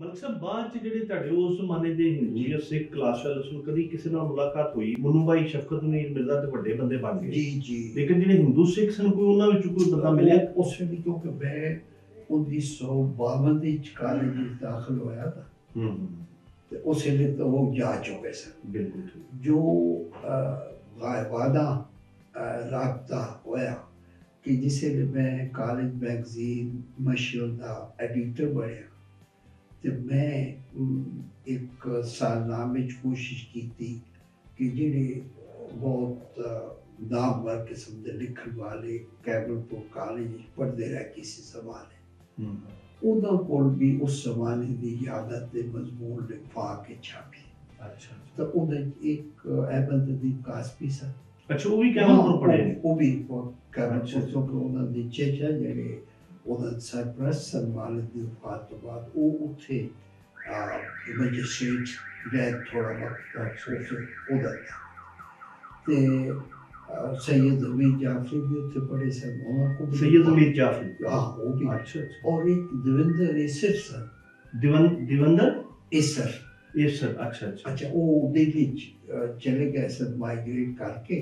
ਮਲਕ ਸਾਹਿਬ ਬਾਅਦ ਚ ਜਿਹੜੇ ਤੁਹਾਡੇ ਉਸ ਜ਼ਮਾਨੇ ਦੇ ਹਿੰਦੂ ਜਾਂ ਸਿੱਖ ਕਲਾਸ ਵਾਲੇ ਨੂੰ ਕਦੀ ਕਿਸੇ ਨਾਲ ਮੁਲਾਕਾਤ ਹੋਈ? ਮਨੂ ਭਾਈ ਸ਼ਫਕਤ ਮੀਰ ਮਿਰਜ਼ਾ ਤੇ ਵੱਡੇ ਬੰਦੇ ਬਣ ਗਏ। ਜੀ ਜੀ। ਲੇਕਿਨ ਜਿਹੜੇ ਹਿੰਦੂ ਸਿੱਖ ਸਨ ਕੋਈ ਉਹਨਾਂ ਵਿੱਚ ਕੋਈ ਬੰਦਾ ਮਿਲਿਆ? ਉਸ ਵੇਲੇ ਕਿਉਂਕਿ ਮੈਂ 1952 ਦੇ ਵਿੱਚ ਕਾਲਜ ਵਿੱਚ ਦਾਖਲ ਹੋਇਆ ਤਾਂ। ਹੂੰ ਤੇ ਉਸ ਵੇਲੇ ਤਾਂ ਉਹ ਜਾ ਚੁੱਕੇ ਸਨ। ਬਿਲਕੁਲ ਜੋ ਅਹ, ਰਾਬਤਾ ਹੋਇਆ ਕਿ ਜਿਸੇ ਮੈਂ ਕਾਲਜ ਮੈਗਜ਼ੀਨ ਮਸ਼ਹੂਰ ਦਾ ਐਡੀਟਰ ਬਣਿਆ ਤੇ ਮੈਂ ਇੱਕ ਸਾਲਨਾਮੇ ਵਿੱਚ ਕੋਸ਼ਿਸ਼ ਕੀਤੀ ਕਿ ਜਿਹੜੇ ਬਹੁਤ ਨਾਮਵਰ ਕਿਸਮ ਦੇ ਲਿਖਣ ਵਾਲੇ ਕੈਬਲਪੁਰ ਕਾਲਜ ਵਿੱਚ ਪੜ੍ਹਦੇ ਰਹੇ ਕਿਸੇ ਹੂੰ। ਉਹਨਾਂ ਕੋਲ ਵੀ ਉਸ ਜ਼ਮਾਨੇ ਦੀ ਯਾਦਤ ਦੇ ਮਜ਼ਮੂਨ ਲਿਖਵਾ ਕੇ ਛਾਪੀ। ਅੱਛਾ ਤਾਂ ਉਹਦੇ ਇੱਕ ਅਹਿਮਦ ਦੀ ਕਾਸਪੀ ਸਨ ਅੱਛਾ ਉਹ ਵੀ ਕਿਵੇਂ ਉੱਪਰ ਪੜੇ ਉਹ ਵੀ ਬਹੁਤ ਕਰਨ ਅੱਛਾ। ਸੋ ਕਿ ਉਹਨਾਂ ਦੇ ਚੇਚਾ ਜਿਹੜੇ all Cyprus and Maldives part about all the uh, magistrate read to about that sort of. The Syed अमीर जाफरी भी उत्थे पढ़े सर सैयद अमीर जाफरी और एक देवेंद्र एसर सर दिवन देवेंद्र एसर एसर अच्छा अच्छा अच्छा वो दिल्ली चले गए सर माइग्रेट करके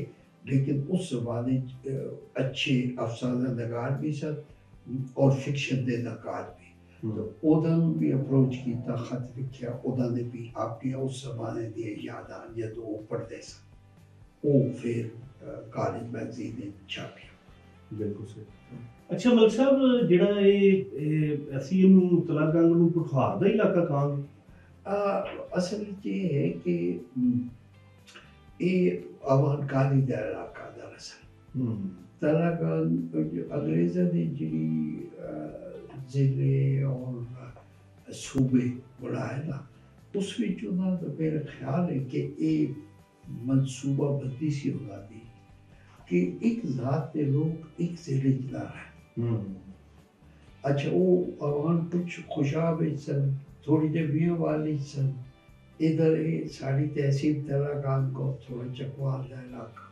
लेकिन उस जमाने अच्छे अफसाना नगार भी सर ਅਹ, ਅੱਛੇ ਅਫਸਾਨਾ ਨਗਾਰ ਵੀ ਸਨ ਔਰ ਫਿਕਸ਼ਨ ਦੇ ਨਗਾਰ ਵੀ ਹੂੰ। ਉਹਨਾਂ ਨੂੰ ਵੀ ਅਪਰੋਚ ਕੀਤਾ ਖਤ ਲਿਖਿਆ ਉਹਨਾਂ ਨੇ ਵੀ ਆਪਣੀਆਂ ਉਸ ਜ਼ਮਾਨੇ ਦੀਆਂ ਯਾਦਾਂ ਜਦੋਂ ਉਹ ਪੜ੍ਹਦੇ ਸਨ ਉਹ ਫਿਰ ਕਾਲਜ ਮੈਗਜ਼ੀਨ ਦੇ ਛਾਪਿਆ ਬਿਲਕੁਲ ਸਹੀ ਅੱਛਾ ਮਲਕ ਸਾਹਿਬ ਜਿਹੜਾ ਇਹ ਇਹ ਅਸੀਂ ਇਹਨੂੰ ਤਲਾਗੰਗ ਨੂੰ ਪੁਠਾਰ ਦਾ ਇਲਾਕਾ ਕਹਾਂਗੇ ਅਹ, ਅਸਲ ਵਿੱਚ ਇਹ ਹੈ ਕਿ ਹਮ, ਇਹ ਅਵਾਨ ਕਾਲੀ ਦਾ ਇਲਾਕਾ ਦਰਅਸਲ तरह का अंग्रेज़ों ने जी ज़िले और सूबे बढ़ाए ना उस तो मेरा ख्याल है कि ये सी कि एक जात के लोग एक ज़िले चला रहे अच्छा वो अवान कुछ खुशाब सन थोड़ी वाली सन इधर साड़ी तहसील तरह थोड़ा चकवाल का इलाका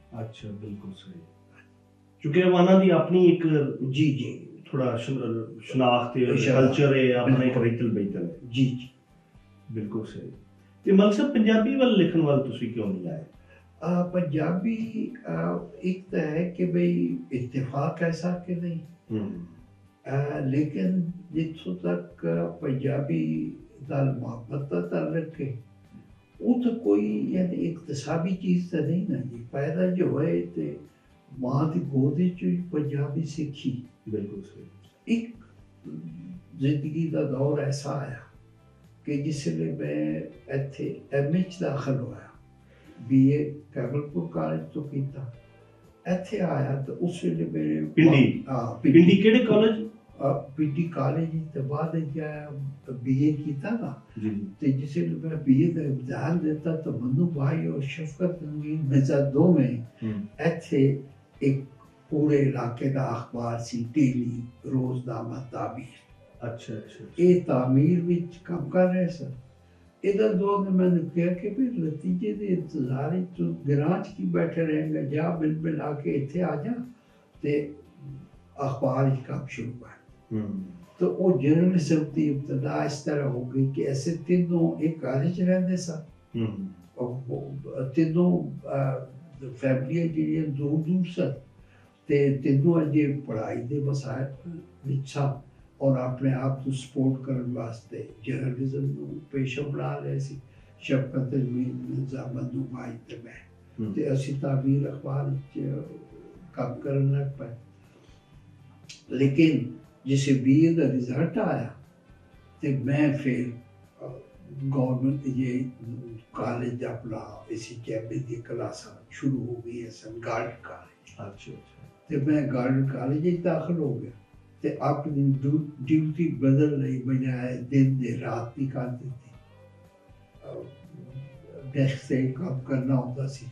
अच्छा बिल्कुल सही। क्योंकि वाना दी अपनी एक जी जी थोड़ा शनाख्त है कल्चर है अपना एक रीतल बेतल है जी जी। बिल्कुल सही। ते मल सब पंजाबी वाले लिखने वाले ਤੁਸੀਂ क्यों नहीं आए? पंजाबी एक तो है कि भाई इत्तेफाक ऐसा कि नहीं। हम्म। आ, लेकिन जितों तक पंजाबी दाल मोहब्बत का रखे वो तो कोई यानी इकतसाबी चीज़ तो नहीं ना जी। पैदा जो है तो माँ की गोदे चो पंजाबी सीखी बिल्कुल सही। एक ज़िंदगी का दौर ऐसा आया कि जिसले मैं इतने एम एच दाखिल होया बी ए कैबलपुर कॉलेज तो किया इतने आया तो उस वे मेरे पिंडी। हाँ Pindi college P T college ಇತ್ತು ಬಾದಕ್ಕೆ ಬಿ ಎಗೆ ಇದ್ದಾಗ जिसे मैं बी का इम्तहान देता तो मनु भाई और शफकत रंगीन मिर्जादो में हम्म। ऐसे एक पूरे इलाके का अखबार सी डेली रोजनामा ताबीर। अच्छा अच्छा, अच्छा। ये तामीर भी कम कर रहे सर। इधर दो ने मैंने कहा कि भाई नतीजे के इंतज़ार तो ग्रांच की बैठे रहेंगे जा बिल बिल आके इतने आ जा तो अखबार काम शुरू कर। हम्म। तो वो जन्म शक्ति इब्तदा इस तरह हो गई कि ऐसे तीनों एक घर च रहते सन तीनों फैमिली जो दूर दूर सन ते तीनों अजे पढ़ाई के मसायल सन और अपने आप तो को सपोर्ट करने वास्ते जर्नलिज्म पेशा बना रहे थे शबकत अजमीर निजामत भाई तो मैं। हम्म। तो असि तावीर अखबार काम कर लग लेकिन ਜਿਸੇ ਬੀਏ ਦਾ ਰਿਜ਼ਲਟ ਆਇਆ ਤੇ ਮੈਂ ਫਿਰ ਗਵਰਨਮੈਂਟ ਇਹ ਕਾਲਜ ਆਪਣਾ ਇਸੇ ਕੈਬੇ ਦੀ ਕਲਾਸਾਂ ਸ਼ੁਰੂ ਹੋ ਗਈ ਸਨ ਗਾਰਡ ਕਾਲਜ ਅੱਛਾ ਅੱਛਾ ਤੇ ਮੈਂ ਗਾਰਡ ਕਾਲਜ ਵਿੱਚ ਦਾਖਲ ਹੋ ਗਿਆ ਤੇ ਆਪਣੀ ਡਿਊ- ਡਿਊਟੀ ਬਦਲ ਲਈ ਬਜਾਏ ਦਿਨ ਦੇ ਰਾਤ ਦੀ ਕਰ ਦਿੱਤੀ ਡੈਸਕ ਤੇ ਕੰਮ ਕਰਨਾ ਹੁੰਦਾ ਸੀ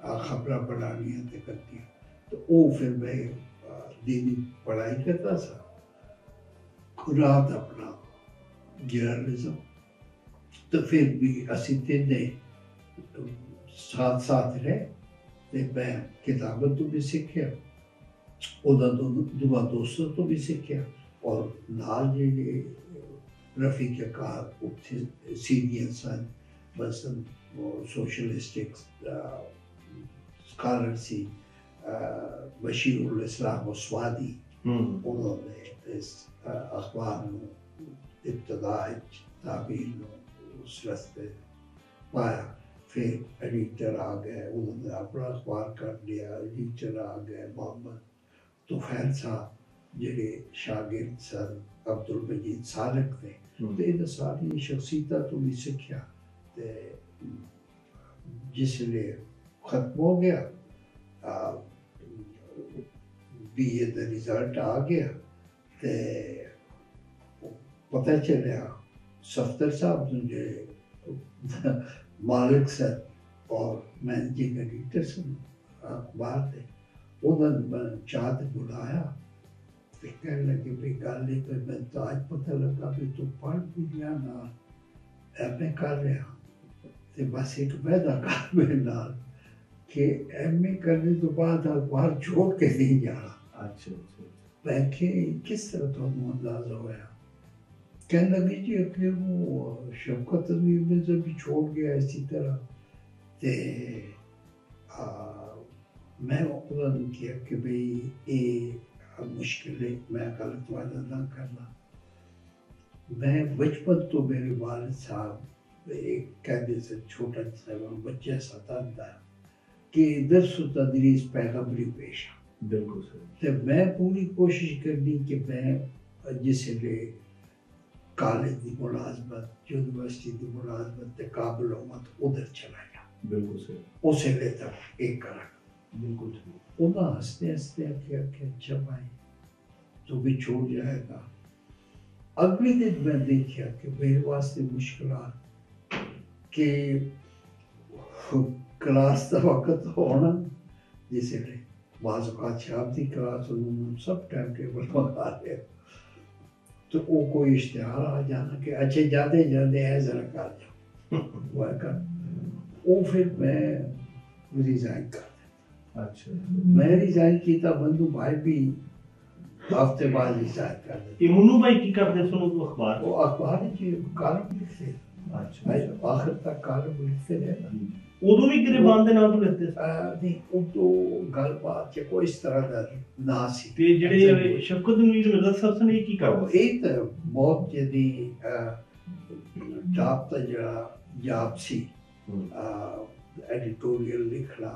ਆ ਖਬਰਾਂ ਪੜਾਉਣੀਆਂ ਤੇ ਕਰਤੀਆਂ ਤੇ ਉਹ ਫਿਰ ਮੈਂ ਅਹ, ਦਿਨ ਪੜਾਈ ਕਰਦਾ ਸੀ ਰਾਤ ਆਪਣਾ ਜਰਨਲਿਜ਼ਮ ਤੇ ਫਿਰ ਵੀ ਅਸੀਂ ਤਿੰਨੇ ਸਾਥ ਸਾਥ ਰਹੇ ਤੇ ਮੈਂ ਕਿਤਾਬਾਂ ਤੋਂ ਵੀ ਸਿੱਖਿਆ ਉਹਦਾ ਤੋਂ ਦੁਆ ਦੋਸਤਾਂ ਤੋਂ ਵੀ ਸਿੱਖਿਆ ਔਰ ਨਾਲ ਜਿਹੜੇ ਰਫੀਕ ਕਾਰ ਉੱਥੇ ਸੀਨੀਅਰ ਸਨ ਮਸਨ ਸੋਸ਼ਲਿਸਟਿਕ ਸਕਾਲਰ ਸੀ ਅਹ, ਬਸ਼ੀਰੁਲ ਇਸਲਾਮ ਉਸਵਾਦੀ ਹੂੰ उन्होंने इस अखबार में इब्तदाई ताबीर में उस रस्ते पाया। फिर एडिटर आ गए उन्होंने अपना अखबार कर लिया एडिटर आ गए मोहम्मद तुफैल साहब जेडे शागिर्द सर अब्दुल मजीद सालक ने। हम्म। तो इन सारी शख्सियत तो भी सीखा। तो जिसने खत्म हो गया बी ए का रिज़ल्ट आ गया पता चलिया सफ्तर साहब मुझे मालिक सर और मैनेजिंग एडिटर सन अखबार थे उन्होंने चाहत बुलाया तो कह लगे भी गल मैं तो अज पता लगा भी तू पढ़ भी लिया ना एम ए कर रहा। तो बस एक वायदा कर मेरे नाल कि एम ए करने तो बाद अखबार छोड़ के नहीं जाना। अच्छा अच्छा। बैठे किस तरह तोमंदाज हो गया। कहने लगी जी, अपने वो शौकत तजवीर में भी छोड़ गया इसी तरह। ते मैं उलन किया कि भाई ये मुश्किल है, मैं गलत वादा ना करना। मैं बचपन तो मेरे बाल साहब एक कैदे से छोटा सा बच्चा सा था कि दरस तदरीस पैगम्बरी पेशा बिल्कुल सर। तो मैं पूरी कोशिश करनी कि मैं जिसले कॉलेज की मुलाजमत यूनिवर्सिटी की मुलाजमत काबिल होवत उधर चला जा। बिल्कुल सर। उस वे तक एक करा। बिल्कुल सर। उन्हें हँसते हँसते आके आके अच्छा भाई तू भी छोड़ जाएगा। अगले दिन मैं देखा कि मेरे वास्ते मुश्किल के क्लास का वक्त होना जिस वे भाजपा शाब्दी क्लास रूम तो सब टाइम टेबल मंगा रहे तो वो कोई इश्तहार आ जाना कि अच्छे जाते जाते है जरा कर जाओ। वह वो फिर मैं रिजाइन कर अच्छा। मैं रिजाइन किया बंधु भाई भी हफ़्ते बाद रिजाइन कर देते। मुन्नू भाई की करते सुनो तो अखबार। वो अखबार की कॉलम लिखते अच्छा आखिर तक कॉलम लिखते रहे। हम्म। ਉਦੋਂ ਵੀ ਗਰੀਬਾਨ ਦੇ ਨਾਮ ਤੋਂ ਲਿਖਦੇ ਸੀ ਆ ਨਹੀਂ ਉਹ ਤੋਂ ਗੱਲਬਾਤ ਚ ਕੋਈ ਇਸ ਤਰ੍ਹਾਂ ਦਾ ਨਾ ਸੀ ਤੇ ਜਿਹੜੇ ਸ਼ਫਕਤ ਮੀਰ ਮਿਰਜ਼ਾ ਸਾਹਿਬ ਸਨ ਇਹ ਕੀ ਕਰਦੇ ਇਹ ਤਾਂ ਬਹੁਤ ਜਿਹਦੀ ਜਾਪ ਦਾ ਜਿਹੜਾ ਜਾਪ ਸੀ एडिटोरियल लिखना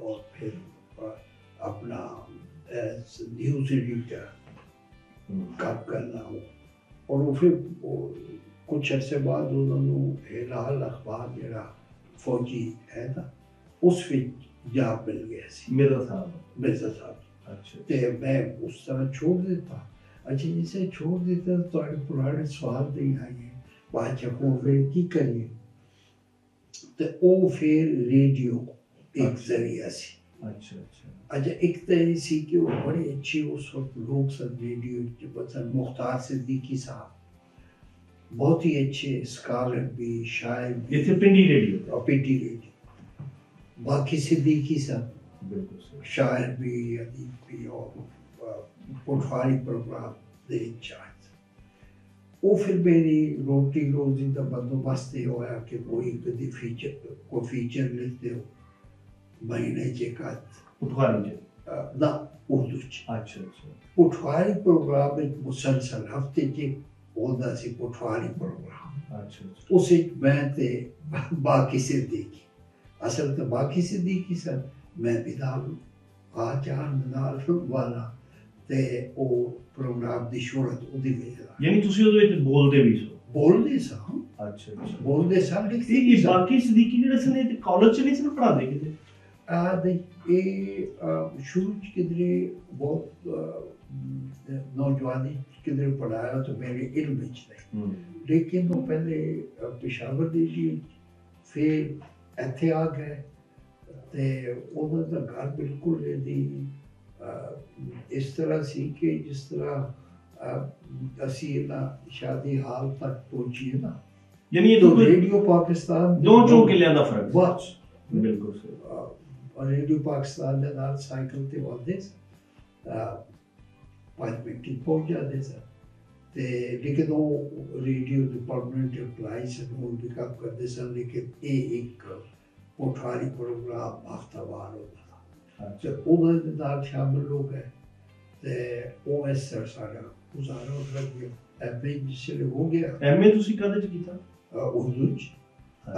और फिर अ, अपना न्यूज एडिटर काम करना हो और वो फिर वो कुछ अरसे बाद उन्होंने हिलाल अखबार जरा फौजी है ना उस ਵਿੱਚ ਜਾ ਮਿਲ ਗਿਆ ਸੀ ਮਿਰਜ਼ਾ ਸਾਹਿਬ ਮਿਰਜ਼ਾ ਸਾਹਿਬ ਅੱਛਾ ਤੇ ਮੈਂ ਉਸ ਤਰ੍ਹਾਂ ਛੋੜ ਦਿੱਤਾ ਅੱਛਾ ਜਿਸੇ ਛੋੜ ਦਿੱਤਾ ਤਾਂ ਤੁਹਾਡੇ ਪੁਰਾਣੇ ਸਵਾਲ ਨਹੀਂ ਆਏ ਬਾਅਦ ਚ ਹੋ ਫਿਰ ਕੀ ਕਰੀਏ ਤੇ ਉਹ ਫਿਰ ਰੇਡੀਓ ਇੱਕ ਅੱਛਾ। ਜ਼ਰੀਆ ਸੀ ਅੱਛਾ ਅੱਛਾ अच्छा एक तो ये सी कि वो बड़े अच्छे उस वक्त लोग सब रेडियो के पसंद मुख्तार सिद्दीकी साहब बहुत ही अच्छे स्कारलेट भी शायद जैसे पिंडी रेडियो। और पिंडी रेडियो। बाकी सिद्दीकी सब। शायर भी अदीब भी और पोटवारी प्रोग्राम दे इंचार्ज वो फिर मेरी रोटी रोजी का बंदोबस्त ये होया कि वो कोई कभी फीचर को फीचर लिखते हो। महीने के कात पोटवारी ना उर्दू अच्छा अच्छा। पोटवारी प्रोग्राम एक मुसलसल हफ़्ते के 'ਚ ਹੁੰਦਾ ਸੀ ਪਠਵਾਰੀ ਪ੍ਰੋਗਰਾਮ ਅੱਛਾ ਉਸ ਮੈਂ ਤੇ ਬਾਕੀ ਸਿੱਦੀਕੀ ਅਸਲ ਤਾਂ ਬਾਕੀ ਸਿੱਦੀਕੀ ਸਨ ਮੈਂ ਵੀ ਨਾਲ ਆ ਚਾਰ ਨਾਲ ਵਾਲਾ ਤੇ ਉਹ ਪ੍ਰੋਗਰਾਮ ਦੀ ਸ਼ੋਹਰਤ ਉਹਦੀ ਨਾਲ। ਯਾਨੀ ਤੁਸੀਂ ਉਹਦੇ ਵਿੱਚ ਬੋਲਦੇ ਵੀ ਸੋ? ਬੋਲਦੇ ਸਾਂ। ਅੱਛਾ ਅੱਛਾ। ਬੋਲਦੇ ਸਾਂ ਲਿਖਦੇ ਇਹ ਬਾਕੀ ਸਦੀਕੀ ਜਿਹੜੇ ਸਨ ਇਹ ਕਾਲਜ ਚ ਨਹੀਂ ਸਨ ਪੜਾਉਂਦੇ ਕਿਤੇ? ਆ ਦੇ ਇਹ ਸ਼ੁਰੂ ਚ ਕਿਧਰੇ ਬਹੁਤ ਨੌਜਵਾਨੀ ਕਿਧਰੇ ਪੜਾਇਆ ਤਾਂ ਮੇਰੇ ਇਲਮ ਵਿੱਚ ਨਹੀਂ ਹੂੰ ਲੇਕਿਨ ਉਹ ਪਹਿਲੇ ਅ, ਪਿਸ਼ਾਵਰ ਦੀ ਜੀ ਫਿਰ ਇੱਥੇ ਆ ਗਏ ਤੇ ਉਹਨਾਂ ਦਾ ਘਰ ਬਿਲਕੁਲ ਇਹਦੀ ਅ, ਇਸ ਤਰ੍ਹਾਂ ਸੀ ਕਿ ਜਿਸ ਤਰ੍ਹਾਂ ਅ, ਅਸੀਂ ਇਹਨਾਂ ਸ਼ਾਦੀ ਹਾਲ ਤੱਕ ਪਹੁੰਚੀਏ ਨਾ ਯਾਨੀ ਇਹ तो ਤਾਂ ਕੋਈ रेडियो पाकिस्तान ਦੋ ਚੋਂ ਕਿੱਲਿਆਂ ਦਾ ਫਰਕ ਸੀ। ਬਸ ਬਿਲਕੁਲ ਸਹੀ ਔਰ ਰੇਡੀਓ ਪਾਕਿਸਤਾਨ ਦੇ ਨਾਲ ਸਾਈਕਲ ਤੇ ਆਉਂਦੇ ਹੀ ਪਹੁੰਚ ਜਾਂਦੇ ਸਨ ਤੇ ਲੇਕਿਨ ਉਹ ਰੇਡੀਓ ਐਮਪਲਾਈ ਸਨ ਉਹ ਵੀ ਕੰਮ ਕਰਦੇ ਸਨ ਲੇਕਿਨ ਇਹ ਇੱਕ ਕੋਠਾਰੀ ਪ੍ਰੋਗਰਾਮ ਹਫਤਾਵਾਰ ਹੁੰਦਾ ਸੀ ਤੇ ਉਹਨਾਂ ਦੇ ਨਾਲ ਸ਼ਾਮਲ ਹੋ। ਗਏ ਤੇ ਉਹ ਇਸ ਸਾਡਾ ਗੁਜ਼ਾਰਾ ਹੋ ਗਿਆ ਐਮਏ ਜਿਸ ਹੋ ਗਿਆ। ਐਮਏ ਤੁਸੀਂ ਕਦੇ ਚ ਕੀਤਾ? ਉਰਦੂ ਚ।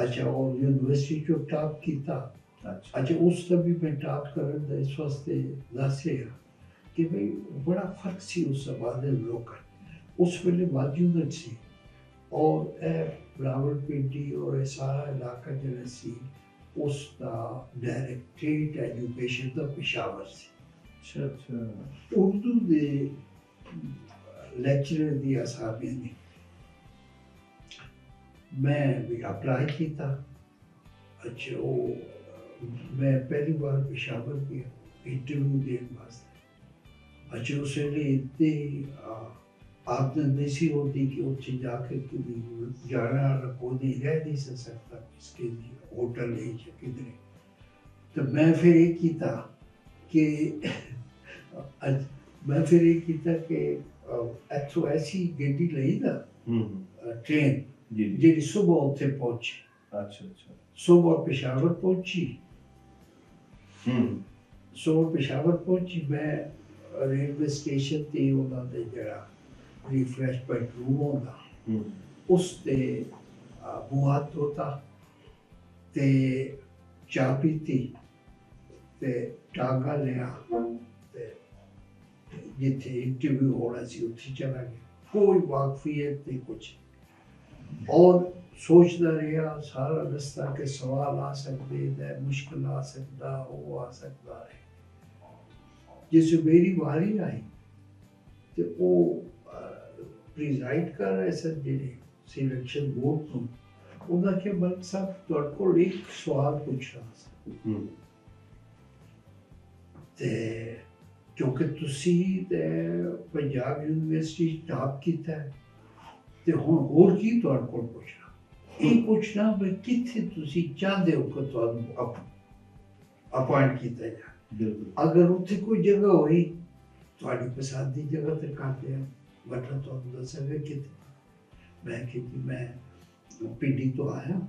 ਅੱਛਾ। ਉਹ ਯੂਨੀਵਰਸਿਟੀ ਚੋਂ ਟਾਪ ਕੀਤਾ। ਅੱਛਾ। ਉਸ ਦਾ ਵੀ ਮੈਂ ਟਾਪ ਕਰਨ ਦਾ ਇਸ ਵਾਸਤੇ ਦੱਸ कि भाई बड़ा फ़र्क सी उस जमाने में लोग उस वेले माजूदन सी। और ए रावलपिंडी और सारा इलाका जरा सी उसका डायरेक्टेट एजुकेशन का पेशावर से। उर्दू के लैक्चरर की असाबिया ने। मैं भी अप्लाई अच्छा, किया अच्छा वो मैं पहली बार पेशावर गया इंटरव्यू देने वास्ते। अचो शैली इतनी आत्मनिर्देशी होती कि वो चीज़ आखिर जाना और कोई नहीं रह नहीं सकता इसके लिए होटल है या किधरे। तो मैं फिर एक ही था कि मैं फिर एक ही था कि एथो ऐसी गड्डी ली ना हम्म। ट्रेन जी सुबह उत्थे पहुँचे। अच्छा अच्छा। सुबह पेशावर पहुँची। हम्म। सुबह पेशावर पहुँची मैं ਪਿਸ਼ਾਵਰ ਪਹੁੰਚੀ ਹੂੰ ਸਵੇਰ ਪਿਸ਼ਾਵਰ ਪਹੁੰਚੀ ਮੈਂ ਰੇਲਵੇ ਸਟੇਸ਼ਨ ਤੇ ਉਹਨਾਂ ਦੇ ਜਿਹੜਾ ਰਿਫਰੈਸ਼ਮੈਂਟ ਰੂਮ ਹੁੰਦਾ ਹੂੰ ਉਸ ਤੇ ਬੂਹਾ ਧੋਤਾ ਤੇ ਚਾਹ ਪੀਤੀ ਤੇ ਟਾਂਗਾ ਲਿਆ ਤੇ ਜਿੱਥੇ ਇੰਟਰਵਿਊ ਹੋਣਾ ਸੀ ਉੱਥੇ ਚਲਾ ਗਿਆ ਕੋਈ ਵਾਕਫੀਅਤ ਤੇ ਕੁਛ ਔਰ ਸੋਚਦਾ ਰਿਹਾ ਸਾਰਾ ਰਸਤਾ ਕਿ ਸਵਾਲ ਆ ਸਕਦੇ ਨੇ ਮੁਸ਼ਕਲ ਆ ਸਕਦਾ ਉਹ ਆ ਸਕਦਾ ਹੈ ਜਿਸ ਮੇਰੀ ਵਾਰੀ ਆਈ ਤੇ ਉਹ ਪ੍ਰੀਜ਼ਾਈਡ ਕਰ ਰਹੇ ਸਨ ਜਿਹੜੇ ਸਿਲੈਕਸ਼ਨ ਬੋਰਡ ਤੋਂ ਉਹਦਾ ਕਿ ਮਲਕ ਸਾਹਿਬ ਤੁਹਾਡੇ ਕੋਲ ਇੱਕ ਸਵਾਲ ਪੁੱਛਣਾ ਸੀ ਤੇ ਕਿਉਂਕਿ ਤੁਸੀਂ ਤੇ ਪੰਜਾਬ ਯੂਨੀਵਰਸਿਟੀ ਟਾਪ ਕੀਤਾ ਤੇ ਹੁਣ ਹੋਰ ਕੀ ਤੁਹਾਡੇ ਕੋਲ ਪੁੱਛਣਾ ਇਹ ਪੁੱਛਣਾ ਵੀ ਕਿੱਥੇ ਤੁਸੀਂ ਚਾਹੁੰਦੇ ਹੋ ਕਿ ਤੁਹਾਨੂੰ ਅਪਾਇੰਟ ਕੀਤਾ ਬਿਲਕੁਲ ਅਗਰ ਉੱਥੇ ਕੋਈ ਜਗ੍ਹਾ ਹੋਈ ਤੁਹਾਡੀ ਪਸੰਦ ਦੀ ਜਗ੍ਹਾ ਤੇ ਕਰਦੇ ਆ ਬਟਨ ਤੁਹਾਨੂੰ ਦੱਸਾਂਗੇ ਕਿਤੇ ਮੈਂ ਕਿਤੇ ਮੈਂ ਪੀਡੀ ਤੋਂ ਆਇਆ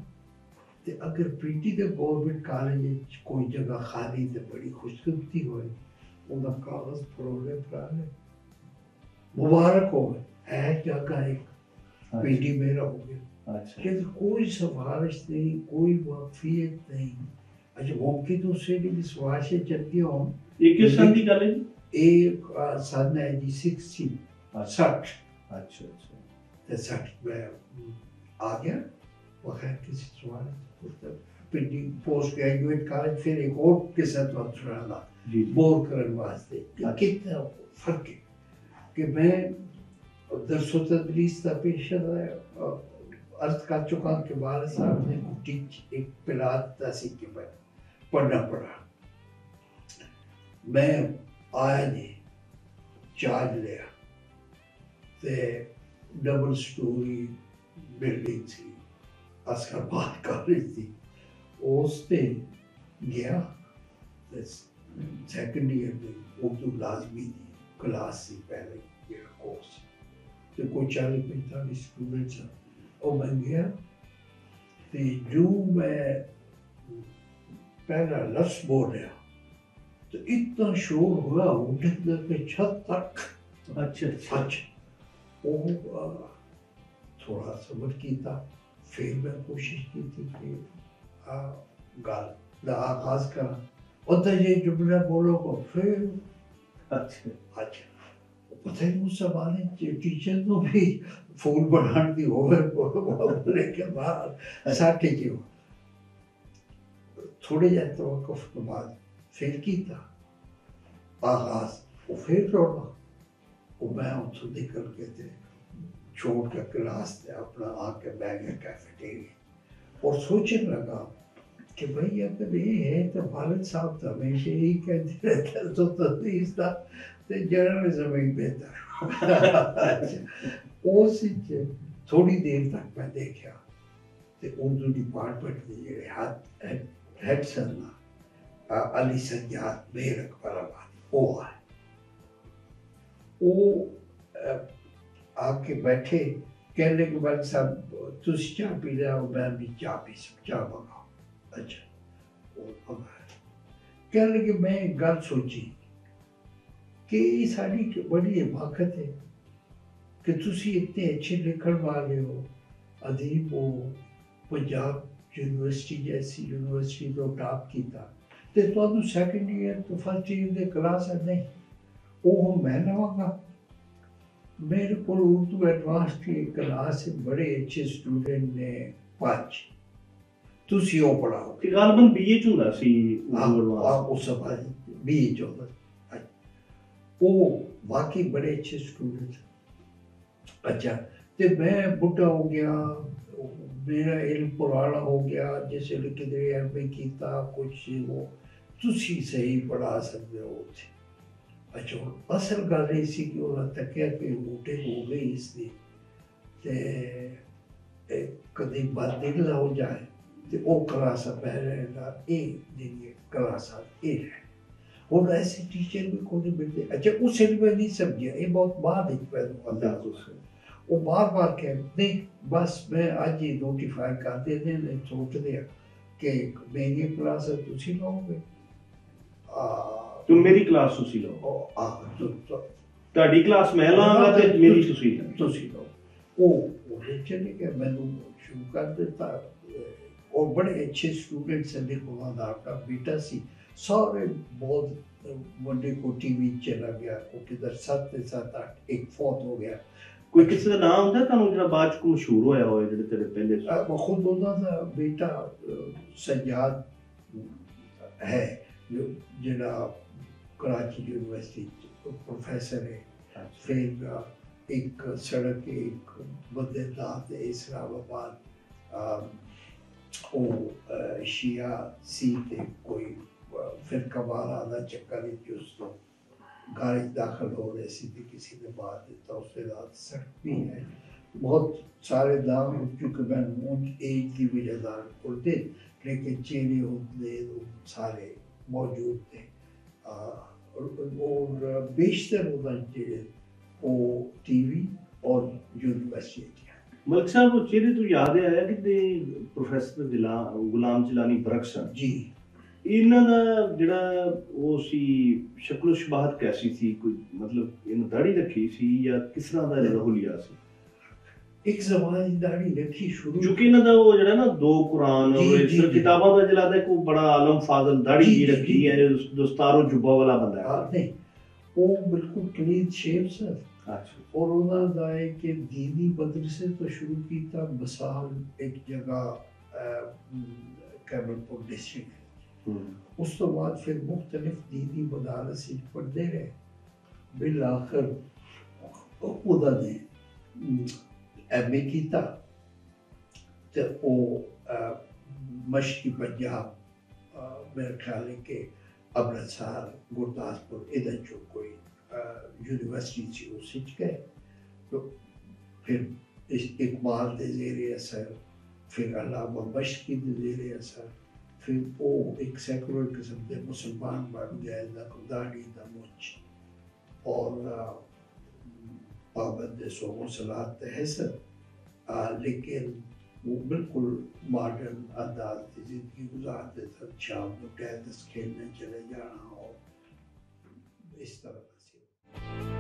ਤੇ ਅਗਰ ਪੀਡੀ ਦੇ ਗਵਰਨਮੈਂਟ ਕਾਲਜ ਵਿੱਚ ਕੋਈ ਜਗ੍ਹਾ ਖਾਲੀ ਤੇ ਬੜੀ ਖੁਸ਼ਕਿਸਮਤੀ ਹੋਏ ਉਹਦਾ ਕਾਗਜ਼ ਫਰੋਲੇ ਫਰਾਲੇ ਮੁਬਾਰਕ ਹੋਵੇ ਹੈ ਜਗ੍ਹਾ ਇੱਕ ਪੀਡੀ ਮੇਰਾ ਹੋ ਗਿਆ ਅੱਛਾ ਕਿ कोई सिफारिश नहीं कोई वाकफियत नहीं अच्छा गोमती दूसरे दिन सुभाष चंदी होम। ये किस संधि का लेन एक साधना है जी सिक्सटी साठ। अच्छा अच्छा। तो साठ में हम्म, आ गया। वो वहाँ किसी सुभाष पोस्ट ग्रेजुएट कॉलेज फिर एक और के साथ मंत्राला बोर करने वास्ते। अच्छा। कितना फ़र्क है? कि मैं दस दरसो तदरीस का पेशा अर्थ कर चुका के बाद साहब ने कुटिच एक पिलात सीखे पाया पढ़ना पड़ा मैं आया नहीं चार्ज लिया। से डबल स्टोरी बिल्डिंग थी। असकर बात कर रही थी। उस दिन गया। सेकंड ईयर में उर्दू लाजमी थी। क्लास थी पहले मेरा कोर्स तो कोई चालीस पैंतालीस स्टूडेंट था और मैं गया। तो जो मैं पहला लफ्स बोलिया तो इतना शोर हुआ उठने पे छत तक। अच्छा, अच्छा। सच वो थोड़ा सबर की था। फिर मैं कोशिश की थी कि गाल दा आगाज़ करा। उधर ये जुमला बोलो को फिर अच्छा। अच्छा पता ही उस जमाने टीचर तो भी फूल बनाने दी होवर के बाहर साठे की हुआ थोड़े तवक़ तो नमाज़ फिर तो किया आगाज़, वो फिर दौड़ा वो मैं उतो निकल के ते छोड़ के क्लास से अपना आके बह गया कैफेटेरिया और सोचने लगा कि भाई अगर ये है तो भारत साहब तो हमेशा यही कहते रहते तो तस्तीस था तो जर्नलिज्म ही। तो बेहतर अच्छा, उस थोड़ी देर तक मैं देखा तो उर्दू डिपार्टमेंट के जो हाथ Hepsellä alisen ja meirakaravani हुआ है वो आके बैठे कहने के बाद सब तुझ चाह पी रहे हो मैं भी चाह पी सब चाह मंगाओ अच्छा वो मंगाया कहने लगे मैं एक गल सोची कि ये साड़ी बड़ी हिमाकत है कि तुम इतने अच्छे लिखण वाले हो अदीब हो पंजाब ਯੂਨੀਵਰਸਿਟੀ ਜੈਸੀ ਯੂਨੀਵਰਸਿਟੀ ਤੋਂ ਟਾਪ ਕੀਤਾ। ਤੇ ਤੁਹਾਨੂੰ ਸੈਕੰਡ ਈਅਰ ਤੋਂ ਫਸਟ ਈਅਰ ਦੇ ਕਲਾਸ ਨਹੀਂ ਉਹ ਹੁਣ ਮੈਂ ਲਵਾਂਗਾ। ਮੇਰੇ ਕੋਲ ਉਰਦੂ ਐਡਵਾਂਸ ਦੀ ਕਲਾਸ ਬੜੇ ਅੱਛੇ ਸਟੂਡੈਂਟ ਨੇ ਪੰਜ ਤੁਸੀਂ ਉਹ ਪੜਾਓ ਕਿ ਗਾਲਬਨ ਬੀਏ ਚ ਹੁੰਦਾ ਸੀ ਉਰਦੂ ਉਸ ਸਭਾ ਵੀ ਚੌਧਰ ਉਹ ਵਾਕਈ ਬੜੇ ਅੱਛੇ ਸਟੂਡੈਂਟ ਅੱਛਾ ਤੇ ਮੈਂ ਬੁੱਢਾ ਹੋ ਗਿਆ। मेरा इल पुराना हो गया, जिस इल्म के ज़रिए एम ए किया कुछ वो, तुसी सही पढ़ा सकते हो उसे अच्छा हम असल गल ये सी कि उन्हें तकिया कि बूटे हो गए इसने ते कभी बद ही ना हो जाए तो वो क्लासा पहलेगा ये जी क्लासा ये है और ऐसे टीचर भी कौन मिलते अच्छा उस इल्म नहीं समझे ये बहुत बाद पैदा अंदाज हो सकता ਉਹ ਬਾਰ ਬਾਰ ਕਹਿ ਨਹੀਂ ਬਸ ਮੈਂ ਅੱਜ ਹੀ ਨੋਟੀਫਾਈ ਕਰ ਦਿੰਦੇ ਨੇ ਸੋਚਦੇ ਆ ਕਿ ਮੇਰੀ ਕਲਾਸ ਤੁਸੀਂ ਲਓਗੇ ਆ ਤੂੰ ਮੇਰੀ ਕਲਾਸ ਤੁਸੀਂ ਲਓ ਉਹ ਆ ਤੁ- ਤੁ- ਤੁਹਾਡੀ ਕਲਾਸ ਮੈਂ ਲਾਂਗਾ ਤੇ ਮੇਰੀ ਤੁਸੀਂ ਲਓ ਤੁਸੀਂ ਲਓ ਉਹ ਉਹਦੇ ਚਲੇ ਗਿਆ ਮੈਨੂੰ ਸ਼ੁਰੂ ਕਰ ਦਿੱਤਾ ਅਹ, ਔਰ ਬੜੇ ਅੱਛੇ ਸਟੂਡੈਂਟ ਸਨ ਉਹਨਾਂ ਦਾ ਆਪਣਾ ਬੇਟਾ ਸੀ ਸਾਰੇ ਬਹੁਤ ਅਹ, ਵੱਡੇ ਕੋਟੀ ਵਿੱਚ ਚਲਾ ਗਿਆ ਉਹ ਕਿਧਰ ਸੱਤ ਤੇ ਸੱਤ ਅੱਠ ਇੱਕ ਫੋਰਥ ਹੋ ਗਿਆ ਕੋਈ ਕਿਸੇ ਦਾ ਨਾਮ ਹੁੰਦਾ ਤੁਹਾਨੂੰ ਜਿਹੜਾ ਬਾਅਦ ਚ ਕੋਈ ਮਸ਼ਹੂਰ ਹੋਇਆ ਹੋਵੇ ਜਿਹੜੇ ਤੇਰੇ ਪਹਿਲੇ ਸੀ? ਅਹ, ਖੁਦ ਉਹਨਾਂ ਦਾ ਬੇਟਾ ਅਹ, ਸਜਾਦ ਹੈ ਜੋ ਜਿਹੜਾ ਕਰਾਚੀ ਯੂਨੀਵਰਸਿਟੀ ਪ੍ਰੋਫੈਸਰ ਹੈ ਫਿਰ ਅ, ਇੱਕ ਸੜਕ ਹੈ, ਇੱਕ ਬੰਦੇ ਦਾ ਤੇ ਇਸਲਾਮਾਬਾਦ ਅ, ਉਹ ਅ, ਸ਼ੀਆ ਸੀ ਤੇ ਕੋਈ गाड़ी दाखिल हो ऐसी थी किसी ने बात तोफेदात सकती है। बहुत सारे दाम क्योंकि मैं ऊंच एक की भी वजहदार कुर्ते लेकिन चेहरे उतने सारे मौजूद थे। और बेशतर उधर चेहरे वो टीवी और यूनिवर्सिटी। मलिक साहब वो चेहरे तो याद आया कि प्रोफेसर गुलाम जिलानी बरक्सा जी। ਇਹਨਾਂ ਦਾ ਜਿਹੜਾ ਉਹ ਸੀ ਸ਼ਕਲ ਸ਼ਬਾਹਤ ਕੈਸੀ ਸੀ ਕੋਈ ਮਤਲਬ ਇਹਨੂੰ ਦਾੜੀ ਰੱਖੀ ਸੀ ਜਾਂ ਕਿਸ ਤਰ੍ਹਾਂ ਦਾ ਜਿਹੜਾ ਹੁਲੀਆ ਸੀ एक जमाने की दाढ़ी रखी शुरू ਕਿਉਂਕਿ ਇਹਨਾਂ ਦਾ ਉਹ ਜਿਹੜਾ ਨਾ ਦੋ ਕੁਰਾਨ ਜੀ, ਔਰ ਜੀ, ਇਸ ਜੀ। ਕਿਤਾਬਾਂ ਦਾ ਜਿਹੜਾ ਦਾ ਕੋਈ ਬੜਾ ਆਲਮ ਫਾਜ਼ਲ ਦਾੜੀ ਜੀ, ਜੀ ਜੀ, ਰੱਖੀ ਜੀ। ਹੈ ਜੋ ਦਸਤਾਰੋ ਜੁੱਬਾ ਵਾਲਾ ਬੰਦਾ हाँ, ਹੈ नहीं वो बिल्कुल क्लीन शेप सर ਅੱਛਾ और उन्होंने ਦਾ ਹੈ ਕਿ दीनी मदरसे तो शुरू ਕੀਤਾ ਮਿਸਾਲ ਇੱਕ ਜਗ੍ਹਾ ਕੈਬਲਪੁਰ ਡਿਸਟ੍ਰਿਕਟ ਹੂੰ ਉਸ ਤੋਂ ਬਾਅਦ ਫਿਰ ਮੁxtਲਿਫ दीनी ਮਦਾਰਸ ਵਿੱਚ ਪੜ੍ਹਦੇ ਰਹੇ ਬਿਲ ਆਖਰ ਉਹਦਾ ਨੇ ਐਮਏ ਕੀਤਾ ਤੇ ਉਹ ਅਹ, ਮਸ਼ਕੀ ਪੰਜਾਬ ਅਹ, ਮੇਰੇ ਖਿਆਲ ਹੈ ਕਿ ਅੰਮ੍ਰਿਤਸਰ ਗੁਰਦਾਸਪੁਰ ਇਹਦੇ ਚੋਂ ਕੋਈ ਅਹ, ਯੂਨੀਵਰਸਿਟੀ ਸੀ ਉਸ ਵਿੱਚ ਗਏ ਤੋ ਫਿਰ ਇਸ ਇਕਬਾਲ ਦੇ ਜ਼ੇਰੇ ਅਸਰ ਫਿਰ tempo execro che sappiamo San Bamba della Kundali da Mochi और पाबंद सोमो सलाद तहसर लेकिन वो बिल्कुल मॉडर्न अंदाज की ज़िंदगी गुजारते थे शाम को टैनिस खेलने चले जाना और इस तरह से